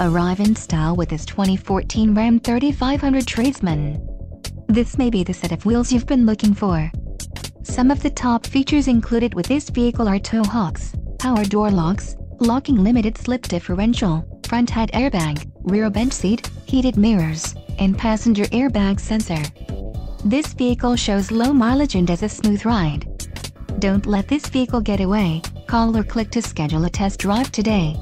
Arrive in style with this 2014 Ram 3500 Tradesman. This may be the set of wheels you've been looking for. Some of the top features included with this vehicle are tow hooks, power door locks, locking limited slip differential, front head airbag, rear bench seat, heated mirrors, and passenger airbag sensor. This vehicle shows low mileage and has a smooth ride. Don't let this vehicle get away, call or click to schedule a test drive today.